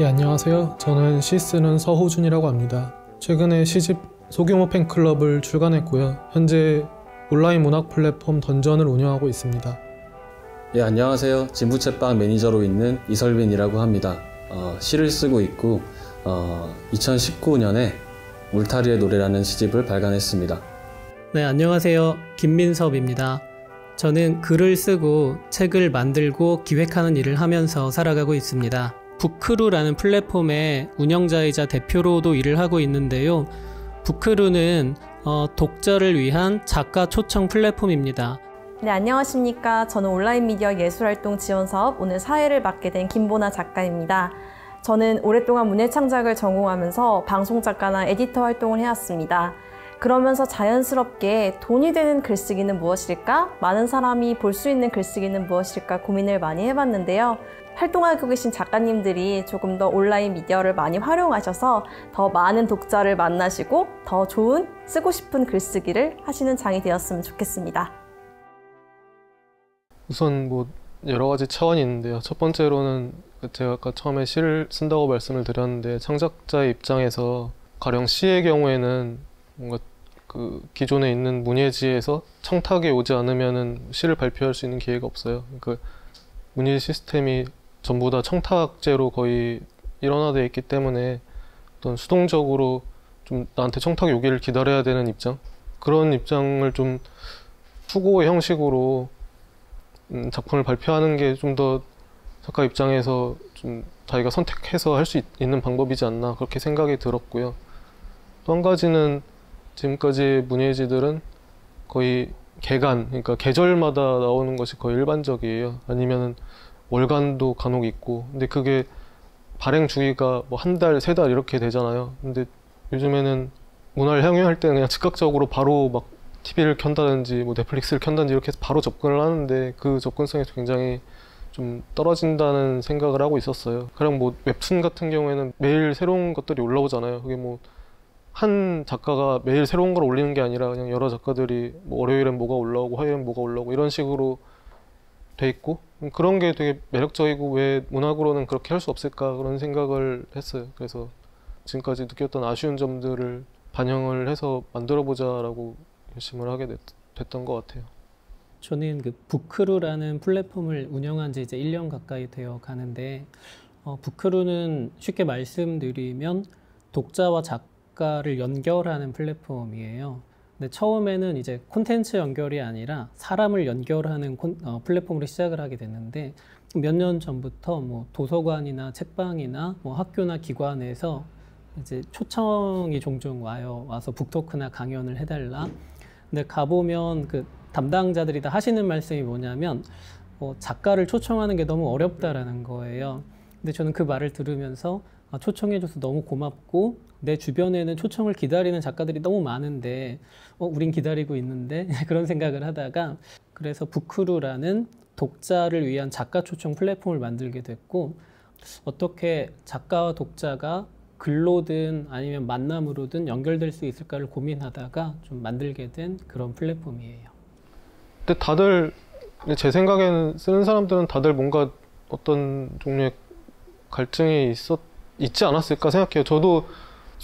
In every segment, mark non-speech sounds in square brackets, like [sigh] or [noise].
예, 안녕하세요. 저는 시스는 서호준이라고 합니다. 최근에 시집 소규모 팬클럽을 출간했고요. 현재 온라인 문학 플랫폼 던전을 운영하고 있습니다. 예, 안녕하세요. 진부채빵 매니저로 있는 이설빈이라고 합니다. 어, 시를 쓰고 있고 어, 2019년에 울타리의 노래라는 시집을 발간했습니다. 네, 안녕하세요. 김민섭입니다. 저는 글을 쓰고 책을 만들고 기획하는 일을 하면서 살아가고 있습니다. 부크루라는 플랫폼의 운영자이자 대표로도 일을 하고 있는데요. 부크루는 어, 독자를 위한 작가 초청 플랫폼입니다. 네, 안녕하십니까. 저는 온라인 미디어 예술활동 지원 사업 오늘 사회를 맡게 된 김보나 작가입니다. 저는 오랫동안 문예 창작을 전공하면서 방송 작가나 에디터 활동을 해왔습니다. 그러면서 자연스럽게 돈이 되는 글쓰기는 무엇일까? 많은 사람이 볼 수 있는 글쓰기는 무엇일까 고민을 많이 해봤는데요. 활동하고 계신 작가님들이 조금 더 온라인 미디어를 많이 활용하셔서 더 많은 독자를 만나시고 더 좋은 쓰고 싶은 글쓰기를 하시는 장이 되었으면 좋겠습니다. 우선 뭐 여러 가지 차원이 있는데요. 첫 번째로는 제가 아까 처음에 시를 쓴다고 말씀을 드렸는데 창작자의 입장에서 가령 시의 경우에는 뭔가 그 기존에 있는 문예지에서 청탁이 오지 않으면은 시를 발표할 수 있는 기회가 없어요. 그 문예 시스템이 전부 다 청탁제로 거의 일원화되어 있기 때문에 어떤 수동적으로 좀 나한테 청탁 요기를 기다려야 되는 입장 그런 입장을 좀 투고의 형식으로 음, 작품을 발표하는 게 좀 더 작가 입장에서 좀 자기가 선택해서 할 수 있는 방법이지 않나 그렇게 생각이 들었고요. 또 한 가지는 지금까지 문예지들은 거의 개간, 그러니까 계절마다 나오는 것이 거의 일반적이에요. 아니면은 월간도 간혹 있고. 근데 그게 발행 주기가 뭐 한 달, 세 달 이렇게 되잖아요. 근데 요즘에는 문화를 향유할 때는 그냥 즉각적으로 바로 막 TV를 켠다든지 뭐 넷플릭스를 켠다든지 이렇게 해서 바로 접근을 하는데 그 접근성이 굉장히 좀 떨어진다는 생각을 하고 있었어요. 가령 뭐 웹툰 같은 경우에는 매일 새로운 것들이 올라오잖아요. 그게 뭐 한 작가가 매일 새로운 걸 올리는 게 아니라 그냥 여러 작가들이 뭐 월요일엔 뭐가 올라오고 화요일엔 뭐가 올라오고 이런 식으로 돼 있고 그런 게 되게 매력적이고 왜 문학으로는 그렇게 할 수 없을까 그런 생각을 했어요. 그래서 지금까지 느꼈던 아쉬운 점들을 반영을 해서 만들어 보자라고 결심을 하게 됐, 됐던 것 같아요. 저는 그 부크루라는 플랫폼을 운영한 지 이제 1년 가까이 되어 가는데 어, 부크루는 쉽게 말씀드리면 독자와 작 가를 연결하는 플랫폼이에요. 근데 처음에는 이제 콘텐츠 연결이 아니라 사람을 연결하는 콘, 어, 플랫폼으로 시작을 하게 됐는데 몇 년 전부터 뭐 도서관이나 책방이나 뭐 학교나 기관에서 이제 초청이 종종 와요. 와서 북토크나 강연을 해달라. 근데 가보면 그 담당자들이 다 하시는 말씀이 뭐냐면 뭐 작가를 초청하는 게 너무 어렵다라는 거예요. 근데 저는 그 말을 들으면서 아, 초청해줘서 너무 고맙고 내 주변에는 초청을 기다리는 작가들이 너무 많은데 어, 우린 기다리고 있는데 [laughs] 그런 생각을 하다가 그래서 부크루라는 독자를 위한 작가 초청 플랫폼을 만들게 됐고 어떻게 작가와 독자가 글로든 아니면 만남으로든 연결될 수 있을까를 고민하다가 좀 만들게 된 그런 플랫폼이에요. 근데 다들 제 생각에는 쓰는 사람들은 다들 뭔가 어떤 종류의 갈증이 있었 있지 않았을까 생각해요. 저도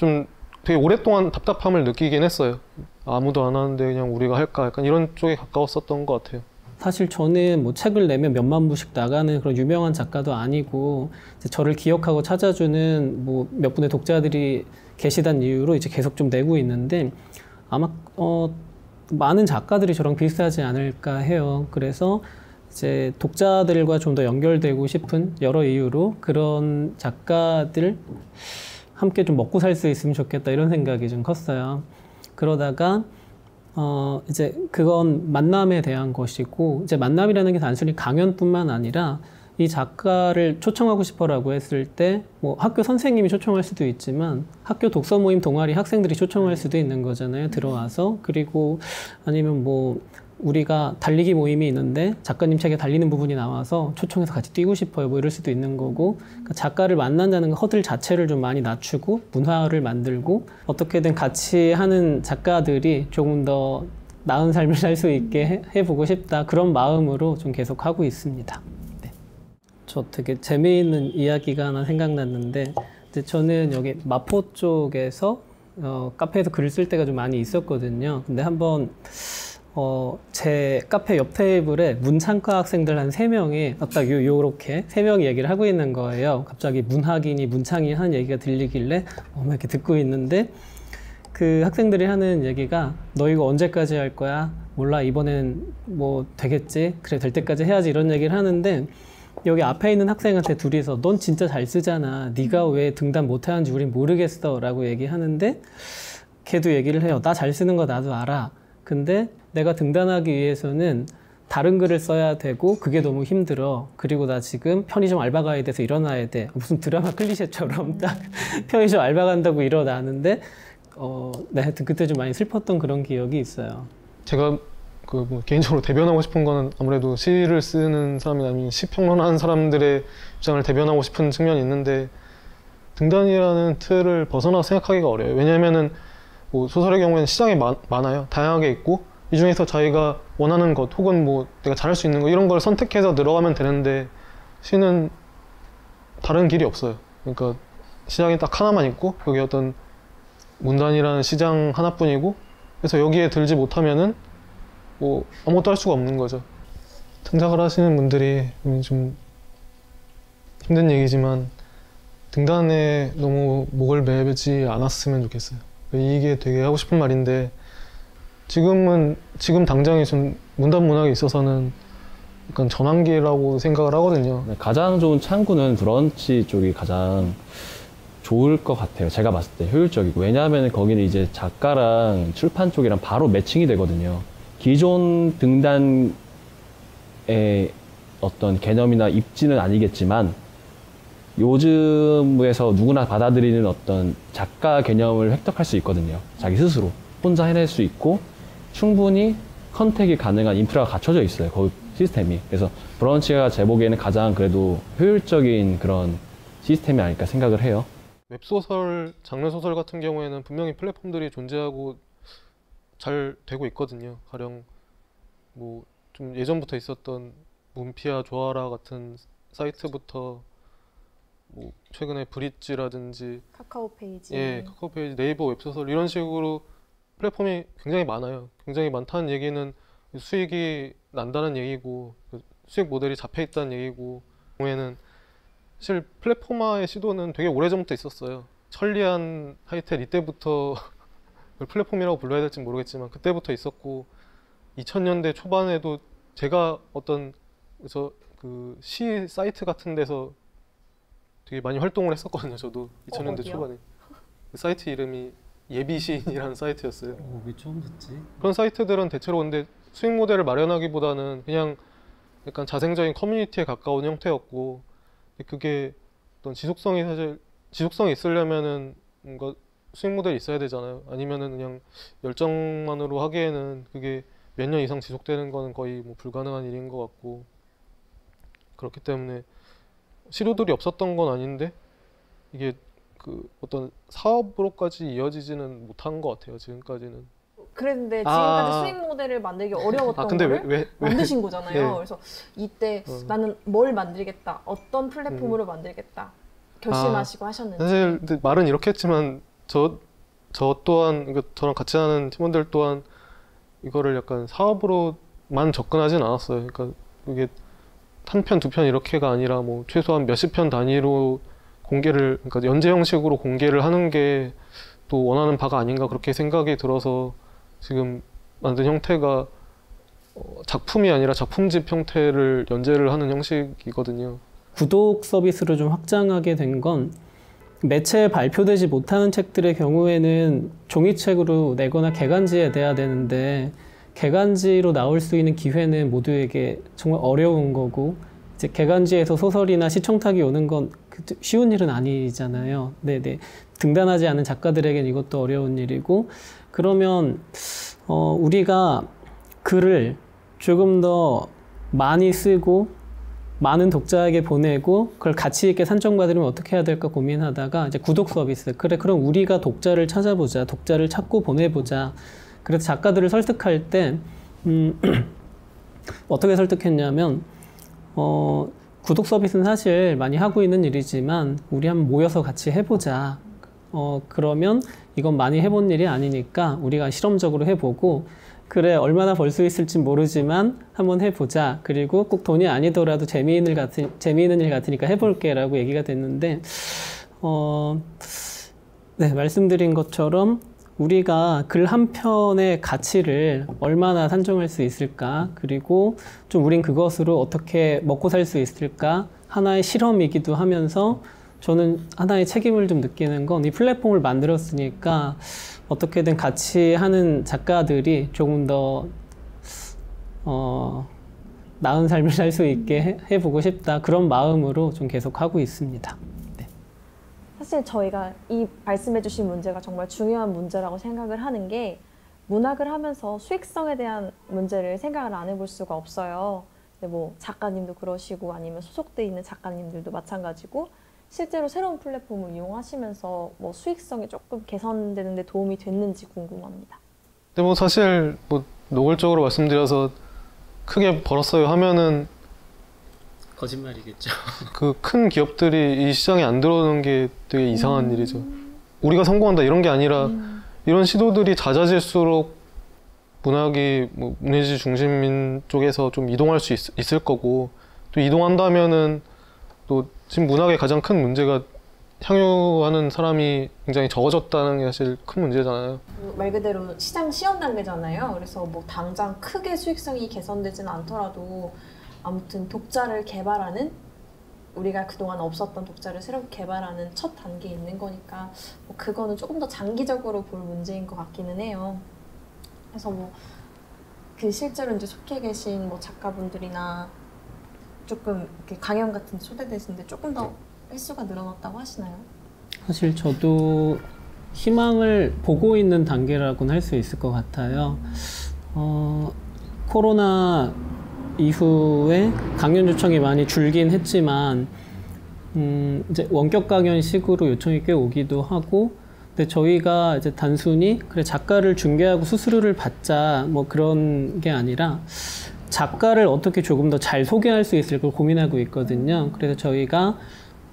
좀 되게 오랫동안 답답함을 느끼긴 했어요. 아무도 안 하는데 그냥 우리가 할까 약간 이런 쪽에 가까웠었던 것 같아요. 사실 저는 뭐 책을 내면 몇만 부씩 나가는 그런 유명한 작가도 아니고 저를 기억하고 찾아주는 뭐 몇 분의 독자들이 계시단 이유로 이제 계속 좀 내고 있는데 아마 어 많은 작가들이 저랑 비슷하지 않을까 해요. 그래서 이제 독자들과 좀 더 연결되고 싶은 여러 이유로 그런 작가들 함께 좀 먹고 살 수 있으면 좋겠다 이런 생각이 좀 컸어요. 그러다가 어 이제 그건 만남에 대한 것이고 이제 만남이라는 게 단순히 강연뿐만 아니라 이 작가를 초청하고 싶어라고 했을 때 뭐 학교 선생님이 초청할 수도 있지만 학교 독서 모임 동아리 학생들이 초청할 수도 있는 거잖아요. 들어와서 그리고 아니면 뭐 우리가 달리기 모임이 있는데 작가님 책에 달리는 부분이 나와서 초청해서 같이 뛰고 싶어요. 뭐 이럴 수도 있는 거고 그러니까 작가를 만난다는 허들 자체를 좀 많이 낮추고 문화를 만들고 어떻게든 같이 하는 작가들이 조금 더 나은 삶을 살 수 있게 해- 해보고 싶다 그런 마음으로 좀 계속 하고 있습니다. 네. 저 되게 재미있는 이야기가 하나 생각났는데 저는 여기 마포 쪽에서 어, 카페에서 글을 쓸 때가 좀 많이 있었거든요. 근데 한번 어, 제 카페 옆 테이블에 문창과 학생들 한 세명이 딱 요, 요렇게 세명이 얘기를 하고 있는 거예요. 갑자기 문학인이 문창이 하는 얘기가 들리길래 어, 막 이렇게 듣고 있는데 그 학생들이 하는 얘기가 너 이거 언제까지 할 거야? 몰라 이번엔 뭐 되겠지? 그래 될 때까지 해야지 이런 얘기를 하는데 여기 앞에 있는 학생한테 둘이서 넌 진짜 잘 쓰잖아. 네가 왜 등단 못하는지 우린 모르겠어 라고 얘기하는데 걔도 얘기를 해요. 나 잘 쓰는 거 나도 알아. 근데 내가 등단하기 위해서는 다른 글을 써야 되고 그게 너무 힘들어. 그리고 나 지금 편의점 알바 가야 돼서 일어나야 돼. 무슨 드라마 클리셰처럼 [laughs] 딱 편의점 알바 간다고 일어나는데 어, 네, 하여튼 그때 좀 많이 슬펐던 그런 기억이 있어요. 제가 그 뭐 개인적으로 대변하고 싶은 거는 아무래도 시를 쓰는 사람이 아니면 시평론하는 사람들의 입장을 대변하고 싶은 측면이 있는데 등단이라는 틀을 벗어나 생각하기가 어려워요. 왜냐하면은 뭐 소설의 경우에는 시장이 많, 많아요. 다양하게 있고 이 중에서 자기가 원하는 것 혹은 뭐 내가 잘할 수 있는 거 이런 걸 선택해서 늘어가면 되는데 시는 다른 길이 없어요. 그러니까 시장이 딱 하나만 있고 여기 어떤 문단이라는 시장 하나뿐이고 그래서 여기에 들지 못하면은 뭐 아무것도 할 수가 없는 거죠. 창작을 하시는 분들이 좀 힘든 얘기지만 등단에 너무 목을 매지 않았으면 좋겠어요. 이게 되게 하고 싶은 말인데 지금은 지금 당장에 좀 문단 문학에 있어서는 약간 전환기라고 생각을 하거든요. 네, 가장 좋은 창구는 브런치 쪽이 가장 좋을 것 같아요. 제가 봤을 때 효율적이고. 왜냐하면 거기는 이제 작가랑 출판 쪽이랑 바로 매칭이 되거든요. 기존 등단의 어떤 개념이나 입지는 아니겠지만 요즘에서 누구나 받아들이는 어떤 작가 개념을 획득할 수 있거든요. 자기 스스로. 혼자 해낼 수 있고 충분히 컨택이 가능한 인프라가 갖춰져 있어요. 거기 시스템이. 그래서 브런치가 제 보기에는 가장 그래도 효율적인 그런 시스템이 아닐까 생각을 해요. 웹소설, 장르소설 같은 경우에는 분명히 플랫폼들이 존재하고 잘 되고 있거든요. 가령 뭐 좀 예전부터 있었던 문피아 조아라 같은 사이트부터 뭐 최근에 브릿지라든지 카카오 페이지. 예, 카카오 페이지, 네이버 웹소설 이런 식으로 플랫폼이 굉장히 많아요. 굉장히 많다는 얘기는 수익이 난다는 얘기고 그 수익 모델이 잡혀 있다는 얘기고 경우에는 사실 플랫폼화의 시도는 되게 오래전부터 있었어요. 천리안 하이텔 이때부터 [laughs] 플랫폼이라고 불러야 될지 모르겠지만 그때부터 있었고 2000년대 초반에도 제가 어떤 그래서 그 시 사이트 같은 데서 되게 많이 활동을 했었거든요. 저도 2000년대 어디요? 초반에 그 사이트 이름이 예비시인이라는 사이트였어요. 오, 왜 처음 듣지? 그런 사이트들은 대체로 근데 수익 모델을 마련하기보다는 그냥 약간 자생적인 커뮤니티에 가까운 형태였고 그게 어떤 지속성이 사실 지속성이 있으려면은 뭔가 수익 모델이 있어야 되잖아요. 아니면은 그냥 열정만으로 하기에는 그게 몇 년 이상 지속되는 거는 거의 뭐 불가능한 일인 것 같고 그렇기 때문에 시도들이 없었던 건 아닌데 이게 그 어떤 사업으로까지 이어지지는 못한 것 같아요. 지금까지는. 그랬는데 지금까지 아. 수익 모델을 만들기 어려웠던 아 근데 왜 거를 왜 왜? 만드신 거잖아요. 네. [laughs] 그래서 이때 어. 음. 나는 뭘 만들겠다, 어떤 플랫폼으로 만들겠다 결심하시고 하셨는지. 사실 말은 이렇게 했지만 저 저 또한 그러니까 저랑 같이 하는 팀원들 또한 이거를 약간 사업으로만 접근하진 않았어요. 그러니까 이게 한 편 두 편 이렇게가 아니라 뭐 최소한 몇십 편 단위로 공개를 그러니까 연재 형식으로 공개를 하는 게 또 원하는 바가 아닌가 그렇게 생각이 들어서 지금 만든 형태가 어, 작품이 아니라 작품집 형태를 연재를 하는 형식이거든요. 구독 서비스를 좀 확장하게 된 건 매체에 발표되지 못하는 책들의 경우에는 종이책으로 내거나 개간지에 내야 되는데 개간지로 나올 수 있는 기회는 모두에게 정말 어려운 거고 이제 개간지에서 소설이나 시청탁이 오는 건 그- 쉬운 일은 아니잖아요. 네네. 등단하지 않은 작가들에겐 이것도 어려운 일이고 그러면 어, 우리가 글을 조금 더 많이 쓰고 많은 독자에게 보내고 그걸 가치 있게 산정받으려면 어떻게 해야 될까 고민하다가 이제 구독 서비스. 그래 그럼 우리가 독자를 찾아보자. 독자를 찾고 보내보자. 그래서 작가들을 설득할 때 음, [clears throat] 어떻게 설득했냐면 어, 구독 서비스는 사실 많이 하고 있는 일이지만 우리 한번 모여서 같이 해보자. 어, 그러면 이건 많이 해본 일이 아니니까 우리가 실험적으로 해보고 그래 얼마나 벌 수 있을지 모르지만 한번 해보자. 그리고 꼭 돈이 아니더라도 재미있는 일 같은 재미있는 일 같으니까 해볼게라고 얘기가 됐는데 어, 네 말씀드린 것처럼 우리가 글 한 편의 가치를 얼마나 산정할 수 있을까? 그리고 좀 우린 그것으로 어떻게 먹고 살 수 있을까? 하나의 실험이기도 하면서 저는 하나의 책임을 좀 느끼는 건 이 플랫폼을 만들었으니까 어떻게든 같이 하는 작가들이 조금 더 어, 나은 삶을 살 수 있게 해, 해보고 싶다. 그런 마음으로 좀 계속 하고 있습니다. 사실 저희가 이 말씀해 주신 문제가 정말 중요한 문제라고 생각을 하는 게 문학을 하면서 수익성에 대한 문제를 생각을 안 해볼 수가 없어요. 근데 뭐 작가님도 그러시고 아니면 소속돼 있는 작가님들도 마찬가지고 실제로 새로운 플랫폼을 이용하시면서 뭐 수익성이 조금 개선되는 데 도움이 됐는지 궁금합니다. 근데 뭐 사실 뭐 노골적으로 말씀드려서 크게 벌었어요 하면은 거짓말이겠죠. [laughs] 그 큰 기업들이 이 시장에 안 들어오는 게 되게 이상한 일이죠. 우리가 성공한다 이런 게 아니라 이런 시도들이 잦아질수록 문학이 뭐 문예지 중심인 쪽에서 좀 이동할 수 있, 을 거고 또 이동한다면은 또 지금 문학의 가장 큰 문제가 향유하는 사람이 굉장히 적어졌다는 게 사실 큰 문제잖아요. 말 그대로 시장 시험 단계잖아요. 그래서 뭐 당장 크게 수익성이 개선되지는 않더라도 아무튼 독자를 개발하는 우리가 그동안 없었던 독자를 새롭게 개발하는 첫 단계에 있는 거니까 뭐 그거는 조금 더 장기적으로 볼 문제인 것 같기는 해요. 그래서 뭐 그 실제로 이제 속해 계신 뭐 작가분들이나 조금 이렇게 강연 같은 데 초대되시는데 조금 더 횟수가 늘어났다고 하시나요? 사실 저도 희망을 보고 있는 단계라고는 할 수 있을 것 같아요. 어, 코로나 이후에 강연 요청이 많이 줄긴 했지만 음, 이제 원격 강연식으로 요청이 꽤 오기도 하고 근데 저희가 이제 단순히 그래 작가를 중개하고 수수료를 받자 뭐 그런 게 아니라 작가를 어떻게 조금 더 잘 소개할 수 있을 걸 고민하고 있거든요. 그래서 저희가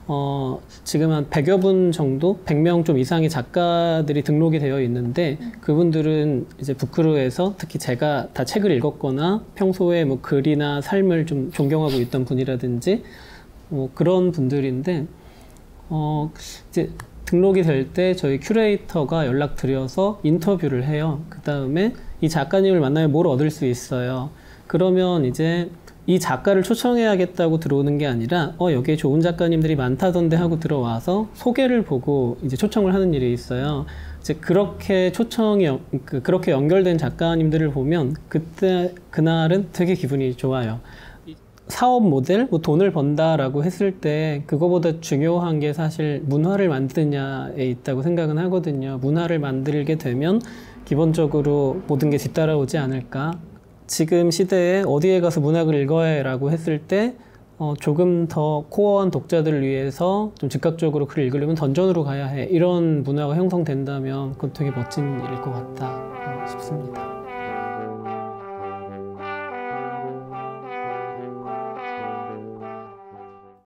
어, 지금 한 100여 분 정도, 100명 좀 이상의 작가들이 등록이 되어 있는데 그분들은 이제 부크루에서 특히 제가 다 책을 읽었거나 평소에 뭐 글이나 삶을 좀 존경하고 있던 분이라든지 뭐 그런 분들인데 어, 이제 등록이 될 때 저희 큐레이터가 연락드려서 인터뷰를 해요. 그 다음에 이 작가님을 만나면 뭘 얻을 수 있어요. 그러면 이제 이 작가를 초청해야겠다고 들어오는 게 아니라 어 여기에 좋은 작가님들이 많다던데 하고 들어와서 소개를 보고 이제 초청을 하는 일이 있어요. 이제 그렇게 초청이 그, 그렇게 연결된 작가님들을 보면 그때 그날은 되게 기분이 좋아요. 사업 모델, 뭐 돈을 번다라고 했을 때 그거보다 중요한 게 사실 문화를 만드느냐에 있다고 생각은 하거든요. 문화를 만들게 되면 기본적으로 모든 게 뒤따라오지 않을까. 지금 시대에 어디에 가서 문학을 읽어야 라고 했을 때 어, 조금 더 코어한 독자들을 위해서 좀 즉각적으로 글을 읽으려면 던전으로 가야 해. 이런 문화가 형성된다면 그건 되게 멋진 일일 것 같다 싶습니다.